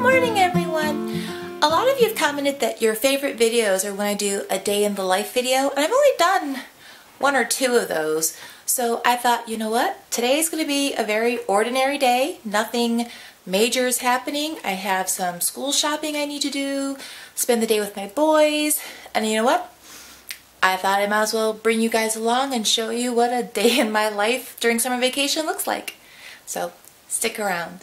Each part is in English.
morning everyone! A lot of you have commented that your favorite videos are when I do a day in the life video and I've only done one or two of those. So I thought, you know what? Today is going to be a very ordinary day. Nothing major is happening. I have some school shopping I need to do, spend the day with my boys, and you know what? I thought I might as well bring you guys along and show you what a day in my life during summer vacation looks like. So stick around.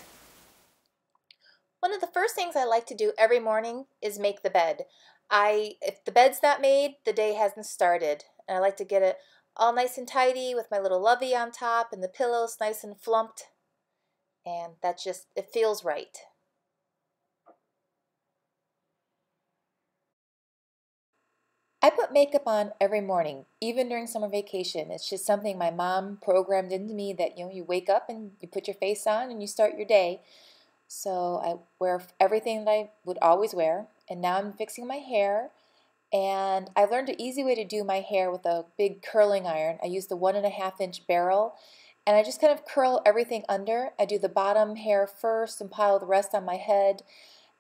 One of the first things I like to do every morning is make the bed. I if the bed's not made, the day hasn't started. And I like to get it all nice and tidy with my little lovey on top and the pillows nice and flumped. And that just it feels right. I put makeup on every morning, even during summer vacation. It's just something my mom programmed into me that you know you wake up and you put your face on and you start your day. So I wear everything that I would always wear, and now I'm fixing my hair. And I learned an easy way to do my hair with a big curling iron. I use the one and a half inch barrel, and I just kind of curl everything under. I do the bottom hair first and pile the rest on my head.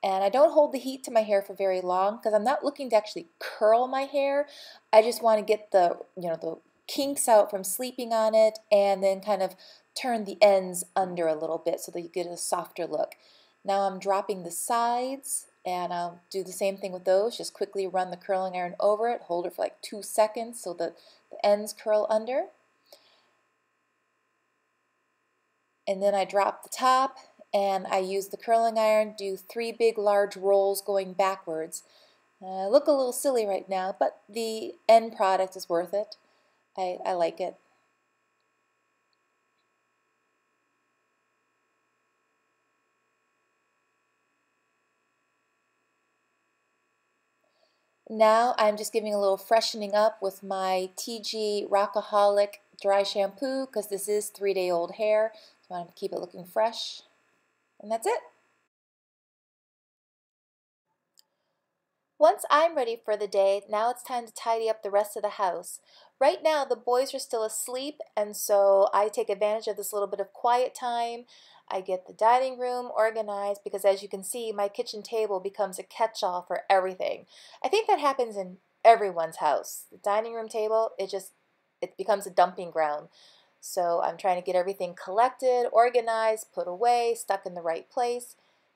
And I don't hold the heat to my hair for very long because I'm not looking to actually curl my hair. I just want to get the, you know, the kinks out from sleeping on it and then kind of turn the ends under a little bit so that you get a softer look. Now I'm dropping the sides and I'll do the same thing with those. Just quickly run the curling iron over it, hold it for like two seconds so that the ends curl under. And then I drop the top and I use the curling iron, do three big large rolls going backwards. Uh, I look a little silly right now, but the end product is worth it. I, I like it. Now I'm just giving a little freshening up with my TIGI Rockaholic dry shampoo because this is three day old hair. So I want to keep it looking fresh. And that's it. Once I'm ready for the day, now it's time to tidy up the rest of the house. Right now, the boys are still asleep, and so I take advantage of this little bit of quiet time. I get the dining room organized because, as you can see, my kitchen table becomes a catch all for everything. I think that happens in everyone's house. The dining room table, it just it becomes a dumping ground. So I'm trying to get everything collected, organized, put away, stuck in the right place.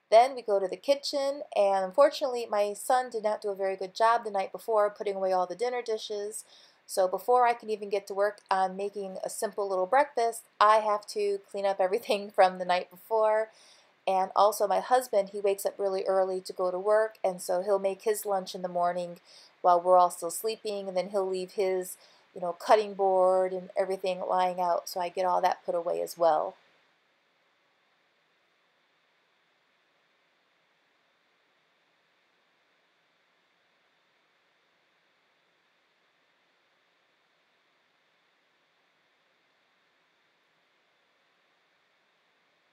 Then we go to the kitchen, and unfortunately, my son did not do a very good job the night before putting away all the dinner dishes. So before I can even get to work on making a simple little breakfast, I have to clean up everything from the night before. And also my husband, he wakes up really early to go to work, and so he'll make his lunch in the morning while we're all still sleeping, and then he'll leave his you know, cutting board and everything lying out, so I get all that put away as well.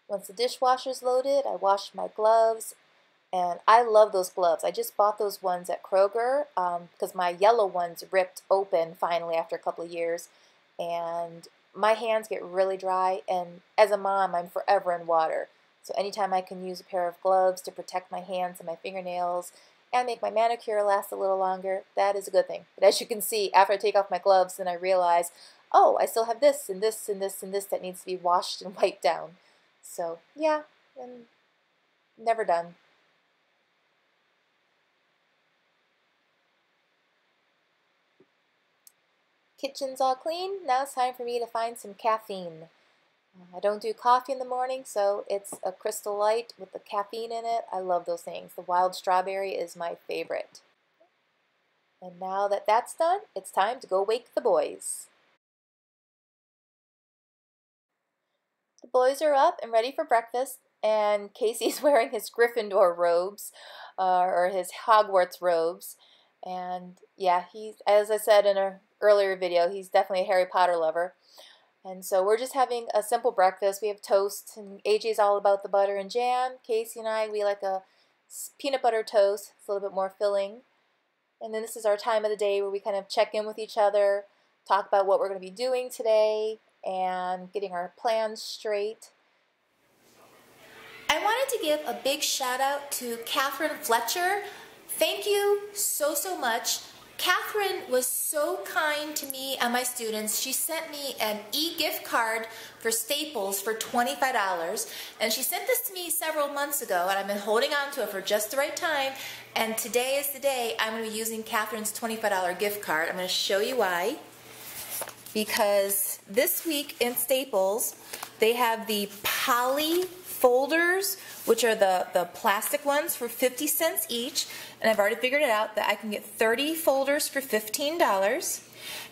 Once the dishwasher's loaded, I wash my gloves and I love those gloves. I just bought those ones at Kroger because um, my yellow ones ripped open finally after a couple of years. And my hands get really dry. And as a mom, I'm forever in water. So anytime I can use a pair of gloves to protect my hands and my fingernails and make my manicure last a little longer, that is a good thing. But as you can see, after I take off my gloves, then I realize, oh, I still have this and this and this and this that needs to be washed and wiped down. So yeah, I'm never done. Kitchen's all clean. Now it's time for me to find some caffeine. Uh, I don't do coffee in the morning, so it's a crystal light with the caffeine in it. I love those things. The wild strawberry is my favorite. And now that that's done, it's time to go wake the boys. The boys are up and ready for breakfast, and Casey's wearing his Gryffindor robes, uh, or his Hogwarts robes. And yeah, he's, as I said in a earlier video, he's definitely a Harry Potter lover. And so we're just having a simple breakfast. We have toast, and AJ's all about the butter and jam. Casey and I, we like a peanut butter toast. It's a little bit more filling. And then this is our time of the day where we kind of check in with each other, talk about what we're going to be doing today, and getting our plans straight. I wanted to give a big shout out to Catherine Fletcher. Thank you so, so much. Catherine was so kind to me and my students. She sent me an e-gift card for Staples for $25 and she sent this to me several months ago and I've been holding on to it for just the right time and today is the day I'm going to be using Catherine's $25 gift card. I'm going to show you why. Because this week in Staples they have the poly folders, which are the, the plastic ones for 50 cents each. And I've already figured it out that I can get 30 folders for $15.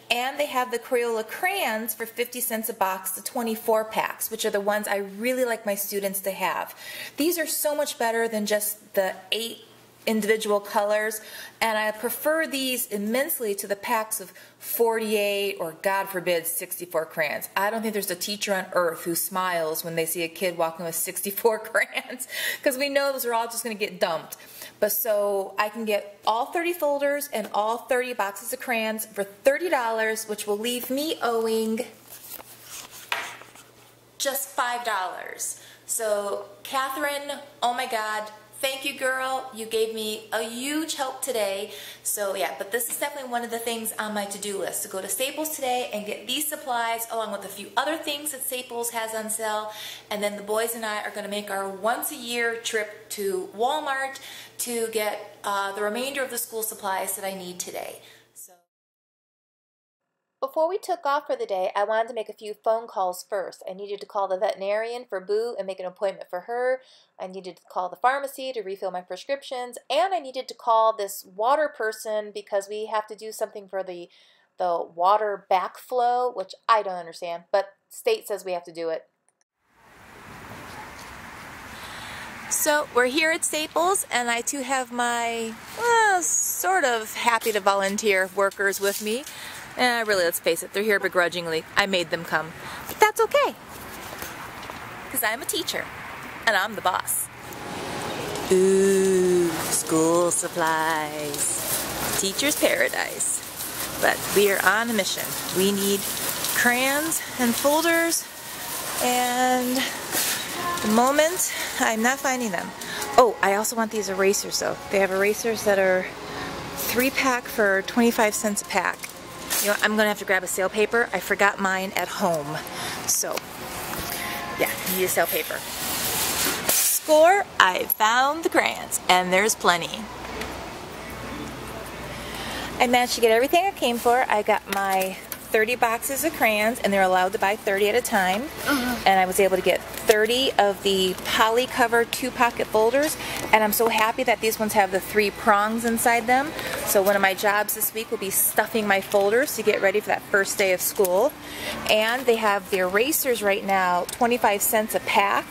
And they have the Crayola crayons for 50 cents a box, the 24 packs, which are the ones I really like my students to have. These are so much better than just the eight individual colors and I prefer these immensely to the packs of 48 or God forbid 64 crayons. I don't think there's a teacher on earth who smiles when they see a kid walking with 64 crayons because we know those are all just going to get dumped. But so I can get all 30 folders and all 30 boxes of crayons for $30 which will leave me owing just $5. So Catherine, oh my God, Thank you, girl. You gave me a huge help today. So yeah, but this is definitely one of the things on my to-do list, to go to Staples today and get these supplies along with a few other things that Staples has on sale. And then the boys and I are gonna make our once a year trip to Walmart to get uh, the remainder of the school supplies that I need today. Before we took off for the day, I wanted to make a few phone calls first. I needed to call the veterinarian for Boo and make an appointment for her. I needed to call the pharmacy to refill my prescriptions, and I needed to call this water person because we have to do something for the the water backflow, which I don't understand, but state says we have to do it. So we're here at Staples, and I too have my well, sort of happy to volunteer workers with me. Eh, really, let's face it, they're here begrudgingly. I made them come. But that's okay. Because I'm a teacher, and I'm the boss. Ooh, school supplies. Teacher's paradise. But we are on a mission. We need crayons and folders, and the moment I'm not finding them. Oh, I also want these erasers though. They have erasers that are three pack for 25 cents a pack. You know, I'm gonna have to grab a sale paper. I forgot mine at home. So, yeah, need a sale paper. Score, I found the crayons, and there's plenty. I managed to get everything I came for. I got my 30 boxes of crayons, and they're allowed to buy 30 at a time. Uh-huh. And I was able to get 30 of the poly cover two pocket folders. And I'm so happy that these ones have the three prongs inside them. So one of my jobs this week will be stuffing my folders to get ready for that first day of school. And they have the erasers right now, 25 cents a pack.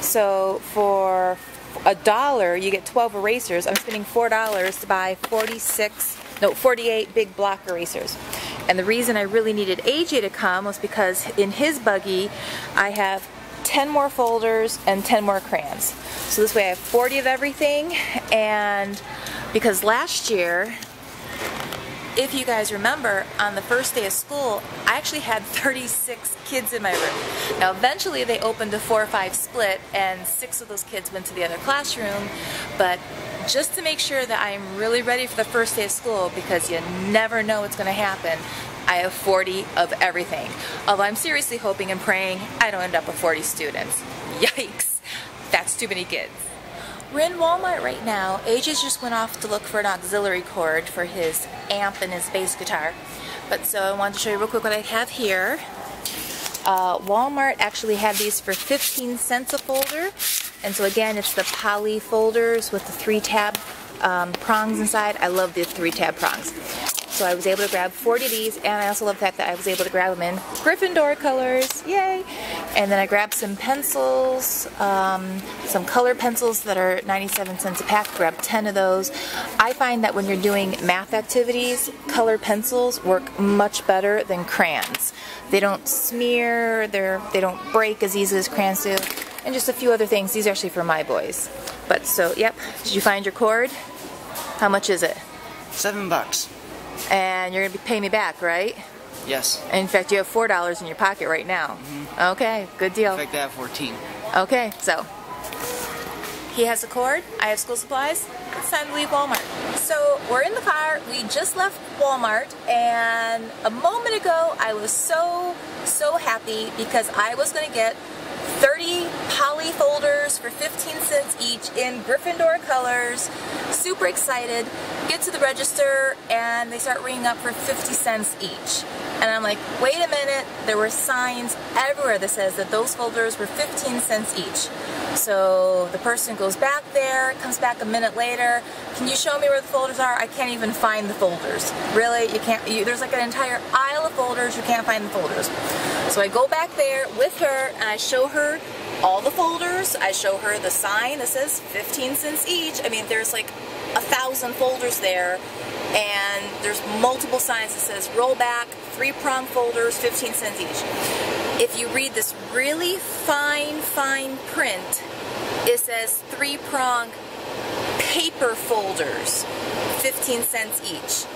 So for a dollar, you get 12 erasers. I'm spending $4 to buy 46, no, 48 big block erasers. And the reason I really needed AJ to come was because in his buggy, I have 10 more folders and 10 more crayons. So this way I have 40 of everything and because last year, if you guys remember, on the first day of school, I actually had 36 kids in my room. Now eventually they opened a four or five split and six of those kids went to the other classroom, but just to make sure that I am really ready for the first day of school because you never know what's going to happen. I have 40 of everything. Although I'm seriously hoping and praying I don't end up with 40 students. Yikes, that's too many kids. We're in Walmart right now. AJ just went off to look for an auxiliary cord for his amp and his bass guitar. But so I wanted to show you real quick what I have here. Uh, Walmart actually had these for 15 cents a folder. And so again, it's the poly folders with the three tab um, prongs inside. I love the three tab prongs. So I was able to grab 40 of these, and I also love the fact that I was able to grab them in Gryffindor colors. Yay! And then I grabbed some pencils, um, some color pencils that are 97 cents a pack. Grabbed 10 of those. I find that when you're doing math activities, color pencils work much better than crayons. They don't smear, they're, they don't break as easily as crayons do and just a few other things. These are actually for my boys. But so, yep. Did you find your cord? How much is it? Seven bucks. And you're going to be paying me back, right? Yes. In fact, you have four dollars in your pocket right now. Mm -hmm. Okay, good deal. In fact, I have fourteen. Okay, so He has a cord. I have school supplies. It's time to leave Walmart. So we're in the car. We just left Walmart and a moment ago I was so, so happy because I was going to get 30 poly folders for 15 cents each in Gryffindor colors. Super excited. Get to the register and they start ringing up for 50 cents each. And I'm like, wait a minute, there were signs everywhere that says that those folders were 15 cents each. So the person goes back there, comes back a minute later, can you show me where the folders are? I can't even find the folders. Really? You can't, you, there's like an entire aisle of folders, you can't find the folders. So I go back there with her and I show her all the folders. I show her the sign that says 15 cents each. I mean, there's like a thousand folders there and there's multiple signs that says roll back, three prong folders, 15 cents each. If you read this really fine, fine print, it says three prong paper folders, 15 cents each.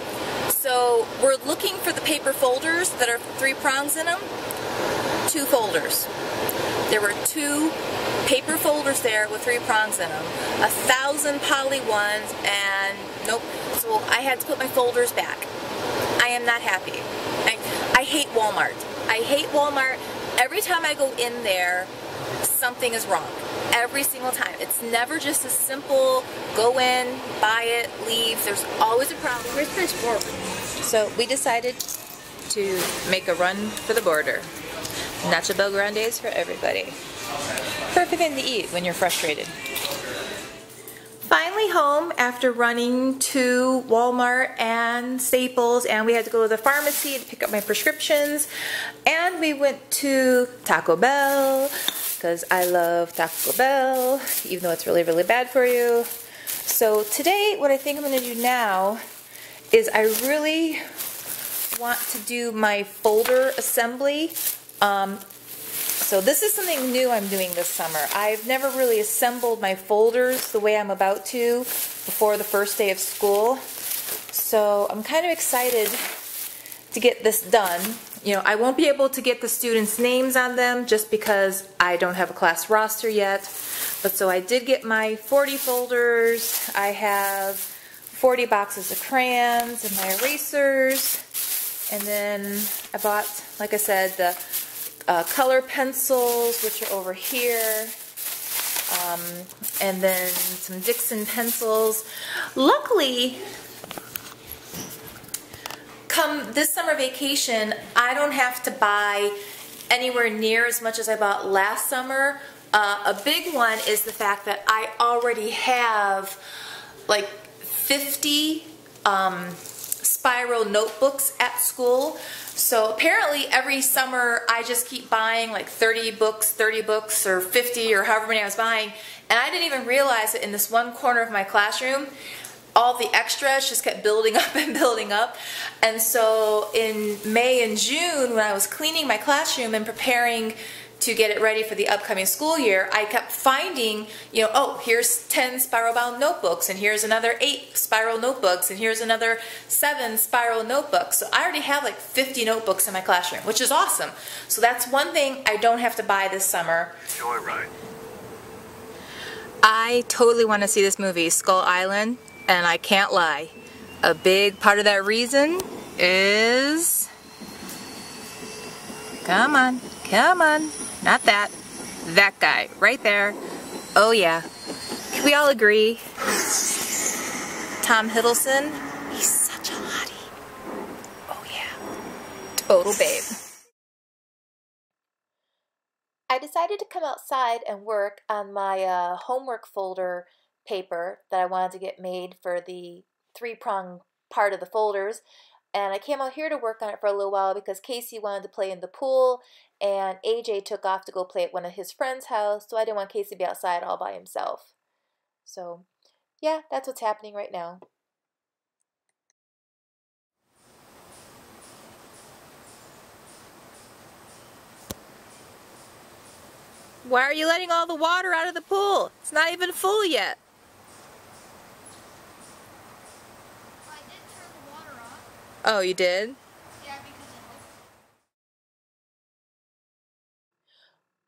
So we're looking for the paper folders that are three prongs in them, two folders. There were two paper folders there with three prongs in them, a thousand poly ones, and nope. So I had to put my folders back. I am not happy. I, I hate Walmart. I hate Walmart. Every time I go in there, something is wrong. Every single time. It's never just a simple go in, buy it, leave. There's always a problem. Where's my fork? So we decided to make a run for the border. Nacho Bel Grandes for everybody. Perfect thing to eat when you're frustrated. Finally home after running to Walmart and Staples and we had to go to the pharmacy to pick up my prescriptions and we went to Taco Bell because I love Taco Bell even though it's really really bad for you. So today what I think I'm going to do now is I really want to do my folder assembly um, so this is something new I'm doing this summer. I've never really assembled my folders the way I'm about to before the first day of school. So I'm kind of excited to get this done. You know, I won't be able to get the students' names on them just because I don't have a class roster yet. But so I did get my 40 folders. I have 40 boxes of crayons and my erasers. And then I bought, like I said, the uh, color pencils, which are over here. Um, and then some Dixon pencils. Luckily, come this summer vacation, I don't have to buy anywhere near as much as I bought last summer. Uh, a big one is the fact that I already have like 50 um, spiral notebooks at school. So apparently every summer I just keep buying like 30 books, 30 books, or 50 or however many I was buying. And I didn't even realize that in this one corner of my classroom, all the extras just kept building up and building up. And so in May and June, when I was cleaning my classroom and preparing to get it ready for the upcoming school year, I kept finding, you know, oh, here's 10 spiral bound notebooks, and here's another 8 spiral notebooks, and here's another 7 spiral notebooks. So I already have like 50 notebooks in my classroom, which is awesome. So that's one thing I don't have to buy this summer. Joyride. I totally want to see this movie, Skull Island, and I can't lie. A big part of that reason is... Come on, come on. Not that. That guy, right there. Oh yeah. Can we all agree? Tom Hiddleston, he's such a hottie. Oh yeah. Total babe. I decided to come outside and work on my uh, homework folder paper that I wanted to get made for the three-prong part of the folders. And I came out here to work on it for a little while because Casey wanted to play in the pool and AJ took off to go play at one of his friend's house, so I didn't want Casey to be outside all by himself. So, yeah, that's what's happening right now. Why are you letting all the water out of the pool? It's not even full yet. Oh, you did? Yeah,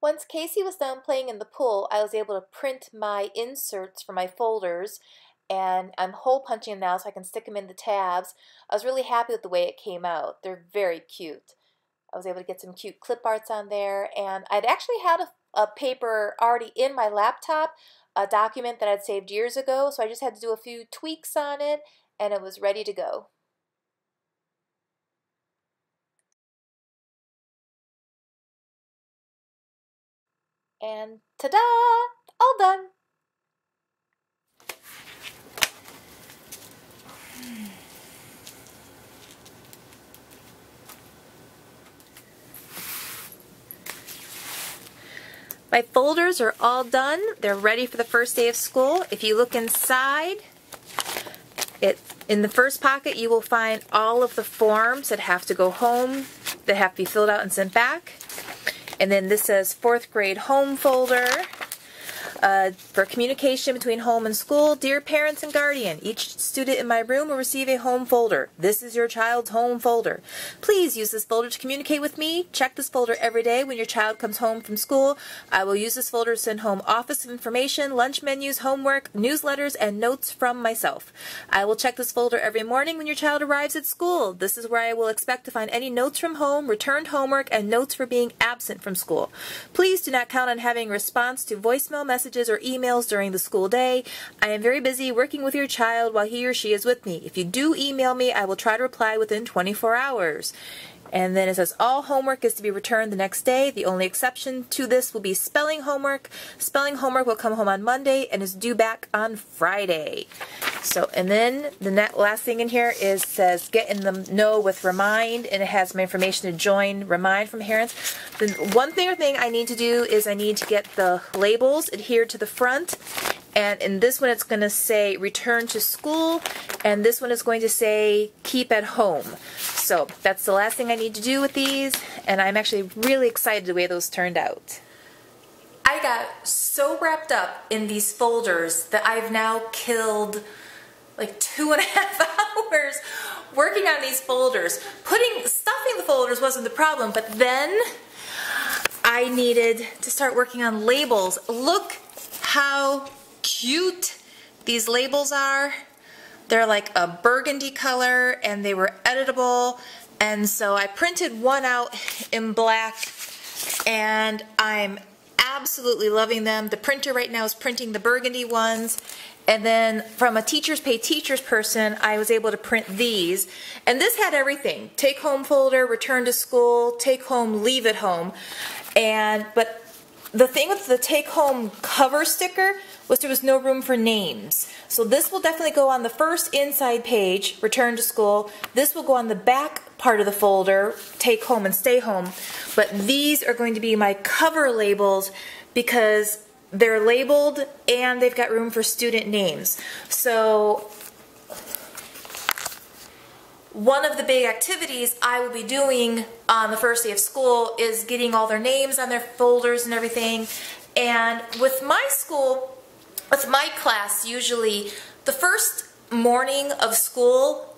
Once Casey was done playing in the pool, I was able to print my inserts for my folders and I'm hole punching them now so I can stick them in the tabs. I was really happy with the way it came out. They're very cute. I was able to get some cute clip arts on there and I'd actually had a, a paper already in my laptop, a document that I'd saved years ago, so I just had to do a few tweaks on it and it was ready to go. And ta-da! All done! My folders are all done. They're ready for the first day of school. If you look inside, it in the first pocket you will find all of the forms that have to go home, that have to be filled out and sent back. And then this says fourth grade home folder. Uh, for communication between home and school, dear parents and guardian, each student in my room will receive a home folder. This is your child's home folder. Please use this folder to communicate with me. Check this folder every day when your child comes home from school. I will use this folder to send home office information, lunch menus, homework, newsletters, and notes from myself. I will check this folder every morning when your child arrives at school. This is where I will expect to find any notes from home, returned homework, and notes for being absent from school. Please do not count on having a response to voicemail messages messages or emails during the school day. I am very busy working with your child while he or she is with me. If you do email me, I will try to reply within 24 hours. And then it says all homework is to be returned the next day. The only exception to this will be spelling homework. Spelling homework will come home on Monday and is due back on Friday. So, and then the last thing in here is says get in the know with Remind, and it has my information to join Remind from parents. The one thing or thing I need to do is I need to get the labels adhered to the front. And in this one it's going to say return to school. And this one is going to say keep at home. So that's the last thing I need to do with these. And I'm actually really excited the way those turned out. I got so wrapped up in these folders that I've now killed like two and a half hours working on these folders. Putting stuffing the folders wasn't the problem but then I needed to start working on labels look how cute these labels are. They're like a burgundy color and they were editable. And so I printed one out in black and I'm absolutely loving them. The printer right now is printing the burgundy ones. And then from a teachers pay teachers person, I was able to print these. And this had everything. Take home folder, return to school, take home, leave at home. And, but the thing with the take home cover sticker was there was no room for names. So this will definitely go on the first inside page, return to school. This will go on the back part of the folder, take home and stay home. But these are going to be my cover labels because they're labeled and they've got room for student names. So one of the big activities I will be doing on the first day of school is getting all their names on their folders and everything. And with my school, with my class, usually the first morning of school,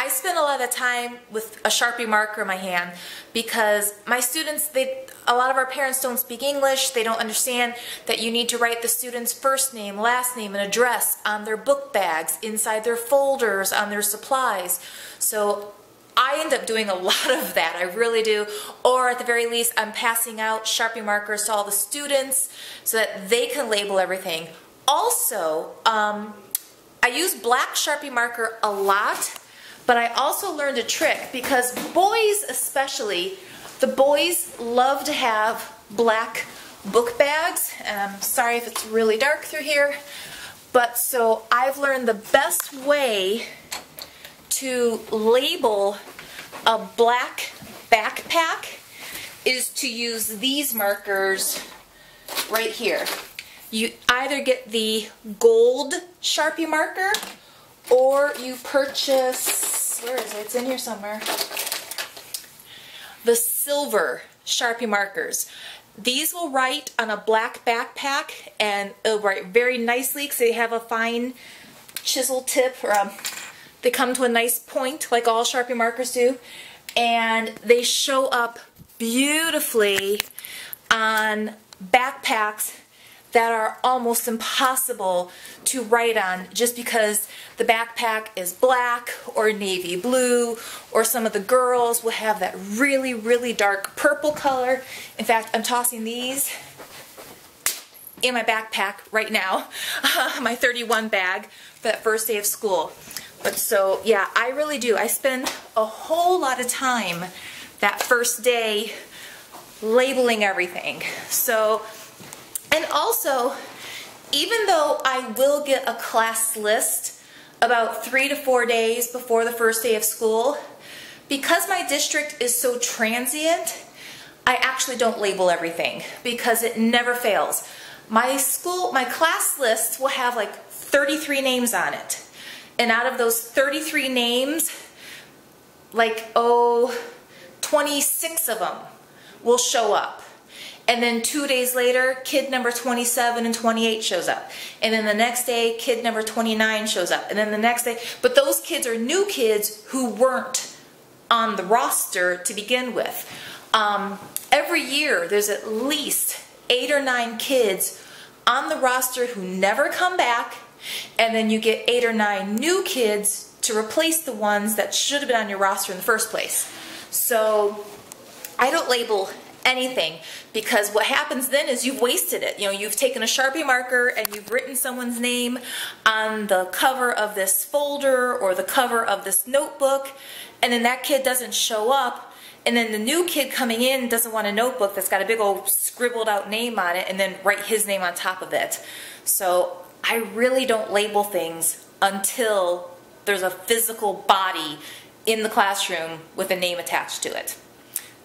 I spend a lot of time with a Sharpie marker in my hand because my students, they, a lot of our parents don't speak English. They don't understand that you need to write the student's first name, last name, and address on their book bags, inside their folders, on their supplies. So I end up doing a lot of that, I really do. Or at the very least, I'm passing out Sharpie markers to all the students so that they can label everything. Also, um, I use black Sharpie marker a lot, but I also learned a trick because boys especially, the boys love to have black book bags. And I'm sorry if it's really dark through here, but so I've learned the best way to label a black backpack is to use these markers right here you either get the gold Sharpie marker or you purchase, where is it? It's in here somewhere. The silver Sharpie markers. These will write on a black backpack and it'll write very nicely because they have a fine chisel tip or um, they come to a nice point like all Sharpie markers do and they show up beautifully on backpacks that are almost impossible to write on just because the backpack is black or navy blue or some of the girls will have that really really dark purple color. In fact, I'm tossing these in my backpack right now, my 31 bag for that first day of school. But so yeah, I really do. I spend a whole lot of time that first day labeling everything. So and also, even though I will get a class list about three to four days before the first day of school, because my district is so transient, I actually don't label everything because it never fails. My school, my class list will have like 33 names on it. And out of those 33 names, like, oh, 26 of them will show up. And then two days later, kid number 27 and 28 shows up. And then the next day, kid number 29 shows up. And then the next day, but those kids are new kids who weren't on the roster to begin with. Um, every year, there's at least eight or nine kids on the roster who never come back. And then you get eight or nine new kids to replace the ones that should have been on your roster in the first place. So I don't label anything because what happens then is you've wasted it. You know, you've taken a Sharpie marker and you've written someone's name on the cover of this folder or the cover of this notebook and then that kid doesn't show up and then the new kid coming in doesn't want a notebook that's got a big old scribbled out name on it and then write his name on top of it. So I really don't label things until there's a physical body in the classroom with a name attached to it.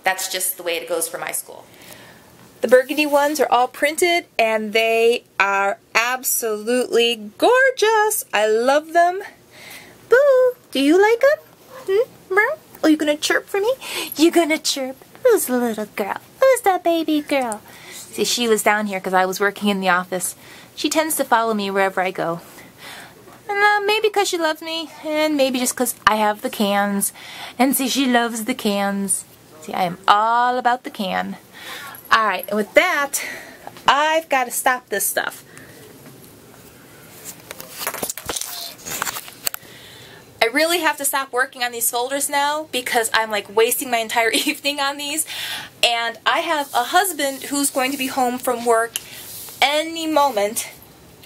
That's just the way it goes for my school. The burgundy ones are all printed and they are absolutely gorgeous. I love them. Boo, do you like them? Hmm? Are you gonna chirp for me? You gonna chirp? Who's the little girl? Who's that baby girl? See, she was down here because I was working in the office. She tends to follow me wherever I go. And uh, maybe because she loves me, and maybe just because I have the cans. And see, she loves the cans. See, I am all about the can. Alright, and with that, I've got to stop this stuff. I really have to stop working on these folders now because I'm like wasting my entire evening on these. And I have a husband who's going to be home from work any moment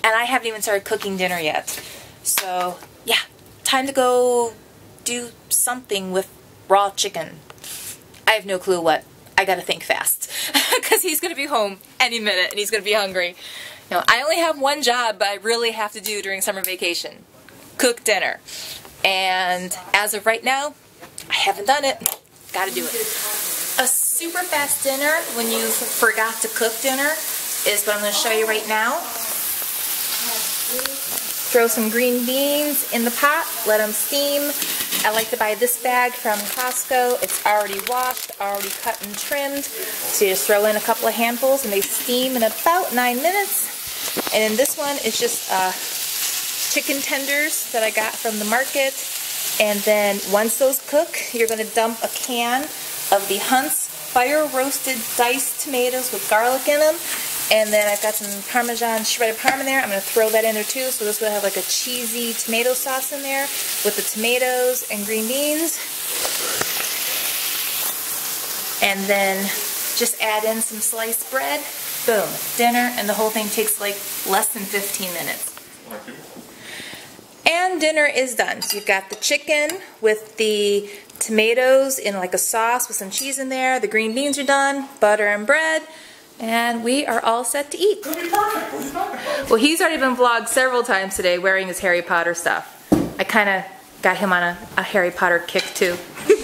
and I haven't even started cooking dinner yet. So yeah, time to go do something with raw chicken. I have no clue what. I gotta think fast because he's gonna be home any minute and he's gonna be hungry. You know, I only have one job I really have to do during summer vacation. Cook dinner. And as of right now, I haven't done it. Gotta do it. A super fast dinner when you forgot to cook dinner is what I'm gonna show you right now. Throw some green beans in the pot, let them steam. I like to buy this bag from Costco. It's already washed, already cut and trimmed. So you just throw in a couple of handfuls and they steam in about nine minutes. And then this one is just uh, chicken tenders that I got from the market. And then once those cook, you're going to dump a can of the Hunt's fire roasted diced tomatoes with garlic in them and then I've got some Parmesan shredded Parma there. I'm going to throw that in there too. So this will have like a cheesy tomato sauce in there with the tomatoes and green beans. And then just add in some sliced bread. Boom. Dinner. And the whole thing takes like less than 15 minutes. And dinner is done. So you've got the chicken with the tomatoes in like a sauce with some cheese in there. The green beans are done. Butter and bread. And we are all set to eat. Well, he's already been vlogged several times today wearing his Harry Potter stuff. I kind of got him on a, a, Harry Potter kick too.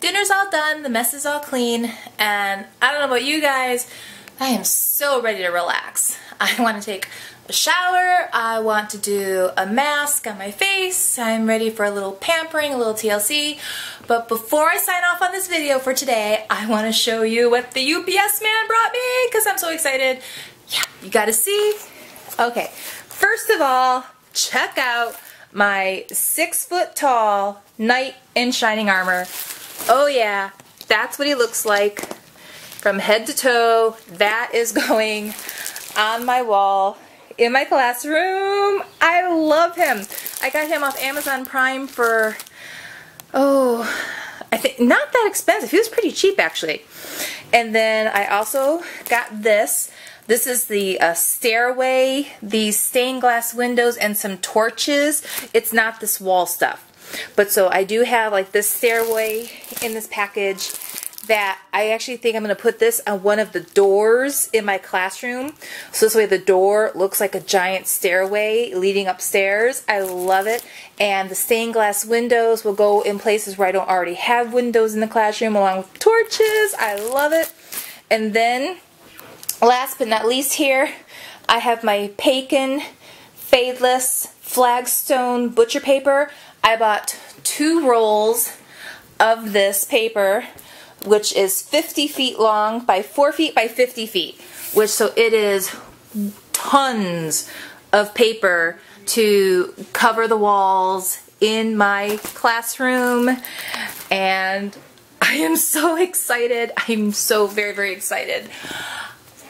Dinner's all done, the mess is all clean, and I don't know about you guys, I am so ready to relax. I want to take a shower, I want to do a mask on my face, I'm ready for a little pampering, a little TLC, but before I sign off on this video for today, I want to show you what the UPS man brought me, because I'm so excited. Yeah, you gotta see. Okay, first of all, check out my six foot tall knight in shining armor. Oh yeah, that's what he looks like from head to toe. That is going on my wall in my classroom. I love him. I got him off Amazon Prime for, oh, I think not that expensive. He was pretty cheap actually. And then I also got this. This is the uh, stairway, these stained glass windows, and some torches. It's not this wall stuff. But so I do have like this stairway in this package that I actually think I'm going to put this on one of the doors in my classroom. So this way the door looks like a giant stairway leading upstairs. I love it. And the stained glass windows will go in places where I don't already have windows in the classroom along with torches. I love it. And then last but not least here, I have my Pacon Fadeless Flagstone Butcher Paper. I bought two rolls of this paper which is 50 feet long by 4 feet by 50 feet, which so it is tons of paper to cover the walls in my classroom and I am so excited. I'm so very, very excited.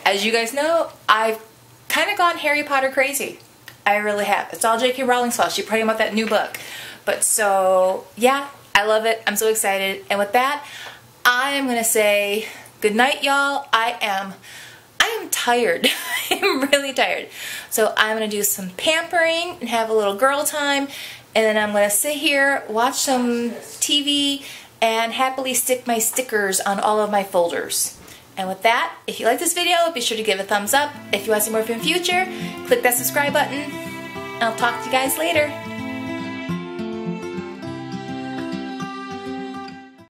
As you guys know, I've kind of gone Harry Potter crazy. I really have. It's all J.K. Rowling's fault. She praying about that new book. But so, yeah, I love it. I'm so excited. And with that, I am gonna say good night, y'all. I am, I am tired. I'm really tired. So I'm gonna do some pampering and have a little girl time, and then I'm gonna sit here, watch some TV, and happily stick my stickers on all of my folders. And with that, if you like this video, be sure to give it a thumbs up. If you want to see more from the future, click that subscribe button. I'll talk to you guys later.